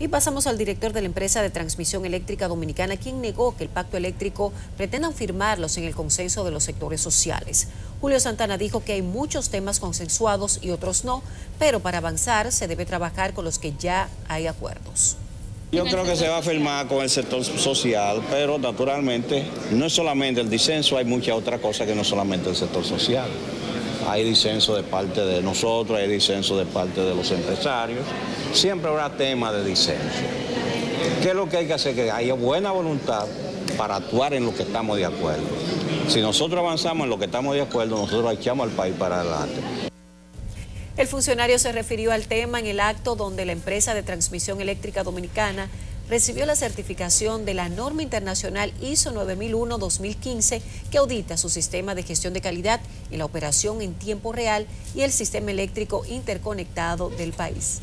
Y pasamos al director de la empresa de transmisión eléctrica dominicana, quien negó que el pacto eléctrico pretendan firmarlos en el consenso de los sectores sociales. Julio Santana dijo que hay muchos temas consensuados y otros no, pero para avanzar se debe trabajar con los que ya hay acuerdos. Yo creo que se va a firmar con el sector social, pero naturalmente no es solamente el disenso, hay muchas otras cosas que no solamente el sector social hay disenso de parte de nosotros, hay disenso de parte de los empresarios, siempre habrá tema de disenso. ¿Qué es lo que hay que hacer? Que haya buena voluntad para actuar en lo que estamos de acuerdo. Si nosotros avanzamos en lo que estamos de acuerdo, nosotros echamos al país para adelante. El funcionario se refirió al tema en el acto donde la empresa de transmisión eléctrica dominicana recibió la certificación de la norma internacional ISO 9001-2015 que audita su sistema de gestión de calidad en la operación en tiempo real y el sistema eléctrico interconectado del país.